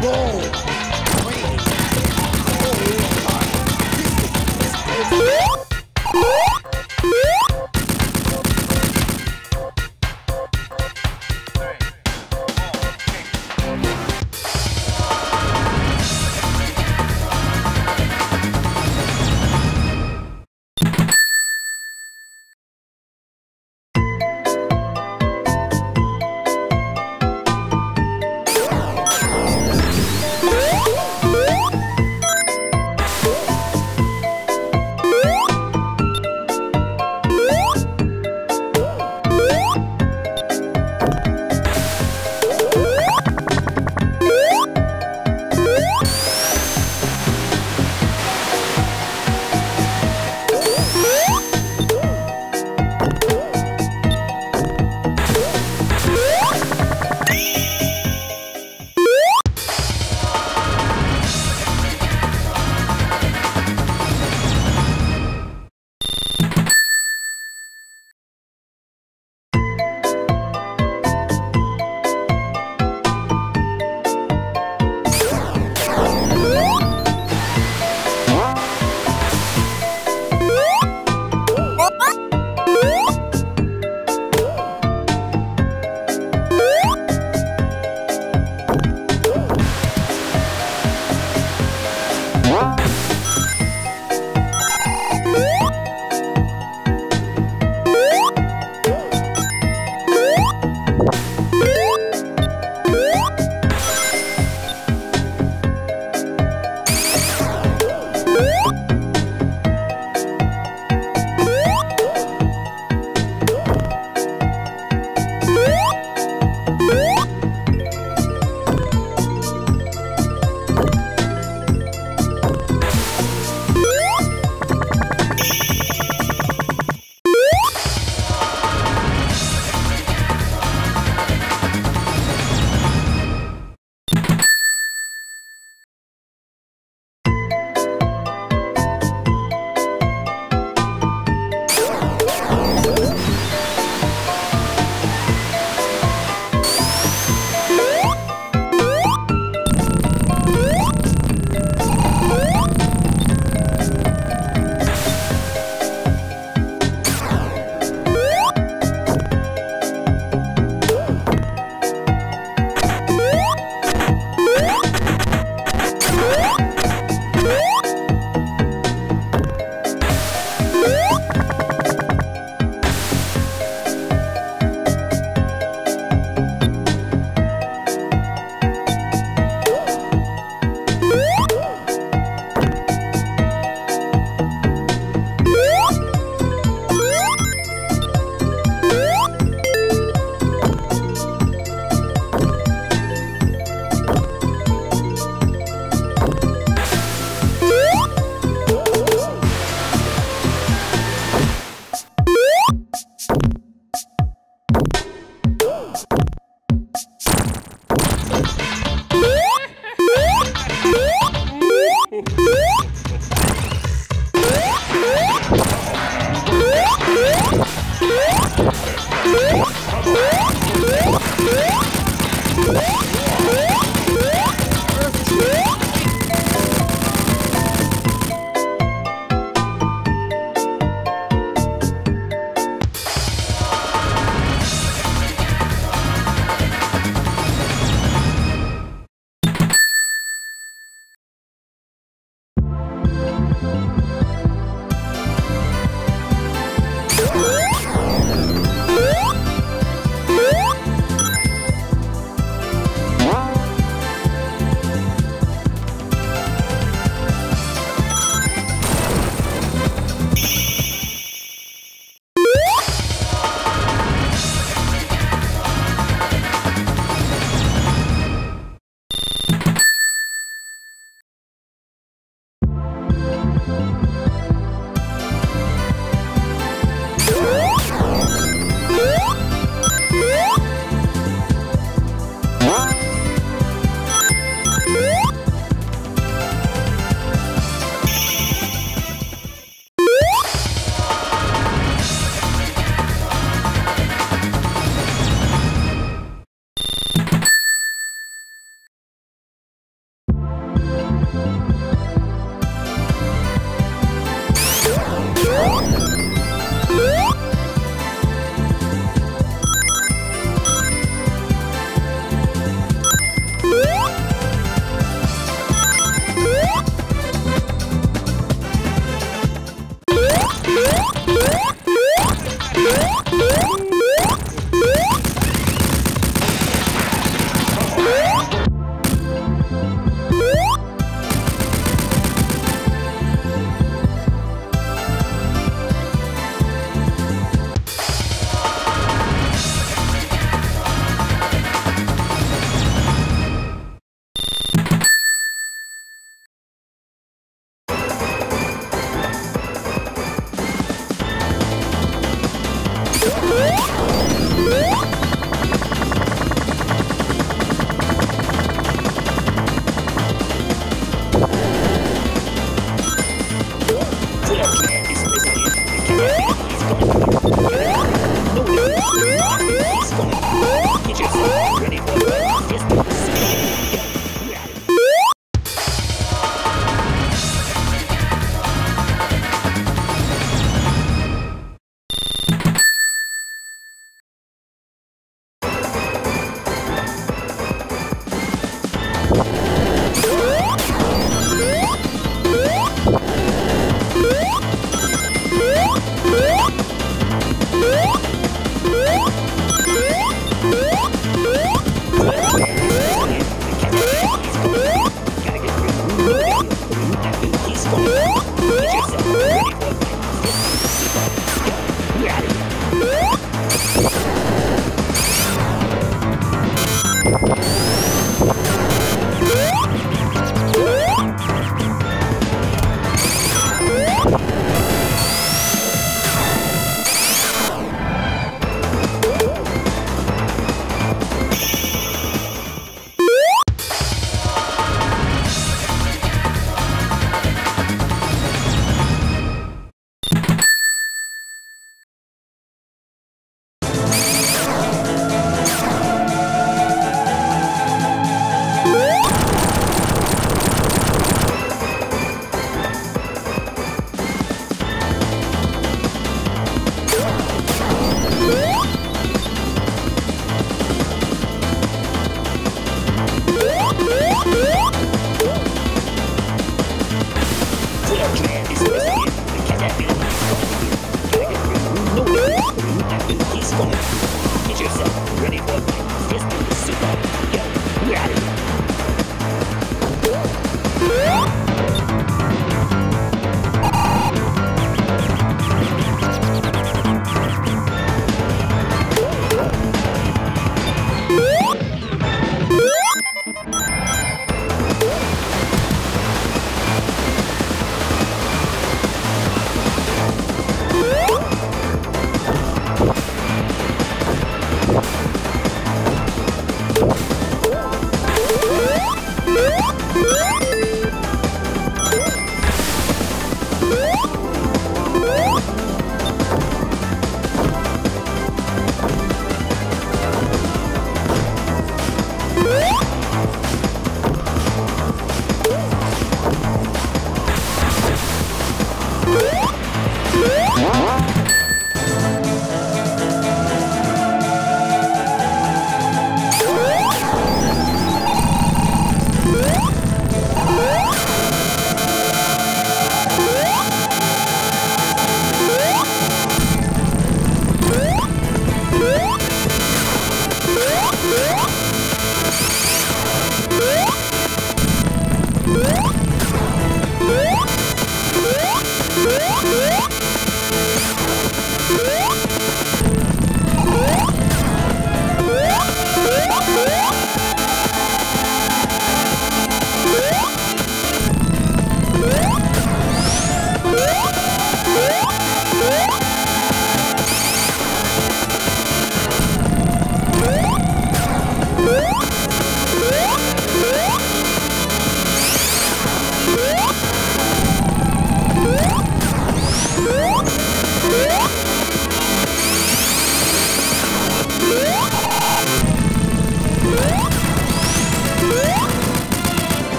Boom.